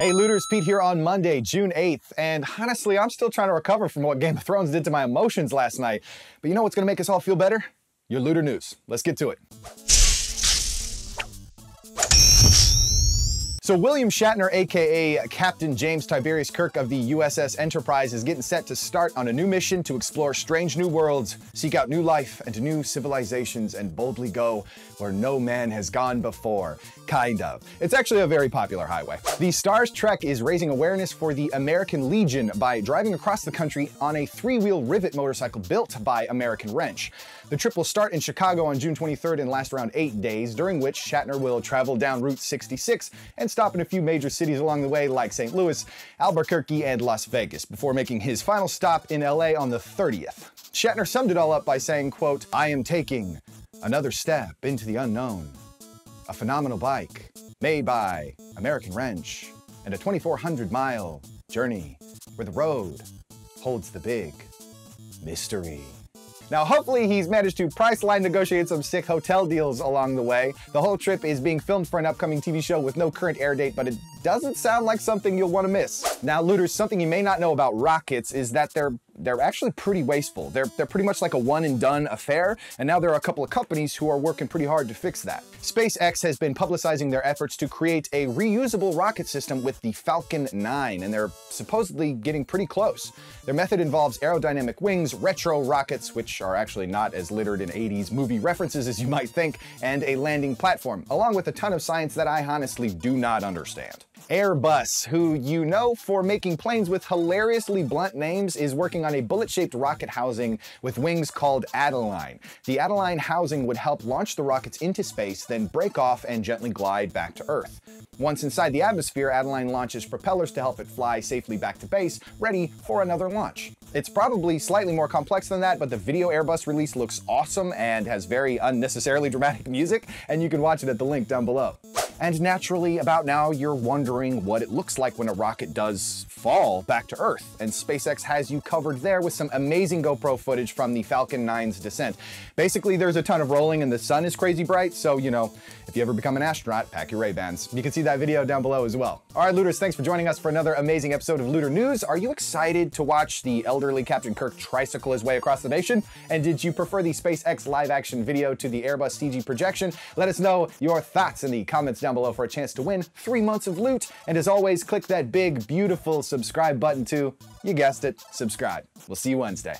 Hey looters, Pete here on Monday, June 8th, and honestly, I'm still trying to recover from what Game of Thrones did to my emotions last night. But you know what's gonna make us all feel better? Your looter news. Let's get to it. So William Shatner, aka Captain James Tiberius Kirk of the USS Enterprise, is getting set to start on a new mission to explore strange new worlds, seek out new life and new civilizations, and boldly go where no man has gone before. Kind of. It's actually a very popular highway. The STARS Trek is raising awareness for the American Legion by driving across the country on a three-wheel rivet motorcycle built by American Wrench. The trip will start in Chicago on June 23rd and last around eight days, during which Shatner will travel down Route 66 and stop in a few major cities along the way like St. Louis, Albuquerque, and Las Vegas, before making his final stop in LA on the 30th. Shatner summed it all up by saying, quote, I am taking another step into the unknown. A phenomenal bike made by American Wrench and a 2,400 mile journey where the road holds the big mystery. Now, hopefully he's managed to Priceline negotiate some sick hotel deals along the way. The whole trip is being filmed for an upcoming TV show with no current air date, but it doesn't sound like something you'll want to miss. Now, looters, something you may not know about rockets is that they're they're actually pretty wasteful. They're, they're pretty much like a one and done affair, and now there are a couple of companies who are working pretty hard to fix that. SpaceX has been publicizing their efforts to create a reusable rocket system with the Falcon 9, and they're supposedly getting pretty close. Their method involves aerodynamic wings, retro rockets, which are actually not as littered in 80s movie references as you might think, and a landing platform, along with a ton of science that I honestly do not understand. Airbus, who you know for making planes with hilariously blunt names, is working on a bullet-shaped rocket housing with wings called Adeline. The Adeline housing would help launch the rockets into space, then break off and gently glide back to Earth. Once inside the atmosphere, Adeline launches propellers to help it fly safely back to base, ready for another launch. It's probably slightly more complex than that, but the video Airbus release looks awesome and has very unnecessarily dramatic music, and you can watch it at the link down below. And naturally, about now, you're wondering what it looks like when a rocket does fall back to Earth. And SpaceX has you covered there with some amazing GoPro footage from the Falcon 9's descent. Basically, there's a ton of rolling and the sun is crazy bright, so, you know, if you ever become an astronaut, pack your Ray-Bans. You can see that video down below as well. All right, looters, thanks for joining us for another amazing episode of Looter News. Are you excited to watch the elderly Captain Kirk tricycle his way across the nation? And did you prefer the SpaceX live-action video to the Airbus CG projection? Let us know your thoughts in the comments down down below for a chance to win three months of loot. And as always, click that big, beautiful subscribe button too. You guessed it, subscribe. We'll see you Wednesday.